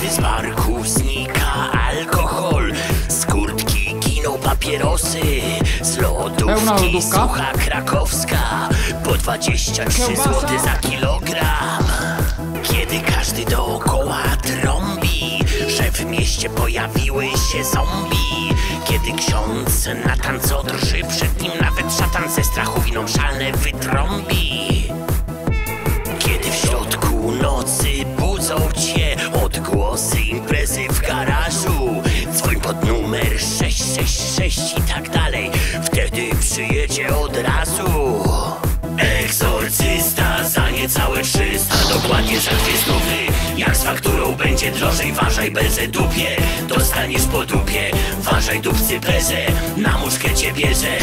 Kiedy z barku znika alkohol. Z kurtki giną papierosy Z lodówki sucha krakowska. Po 23 Kiełbasa. zł za kilogram. Kiedy każdy dookoła trąbi Że w mieście pojawiły się zombie. Kiedy ksiądz na tanco drży Przed nim nawet szatan ze strachu winą szalne wytrąbi odgłosy imprezy w garażu. Dzwoń pod numer 666 i tak dalej. Wtedy przyjedzie od razu. Egzorcysta za niecałe 300 Dokładnie za dwie stówy. Jak z fakturą będzie drożej Ważaj bezę dupie. Dostaniesz po dupie. Ważaj dupcy prezę Na muszkę cię bierze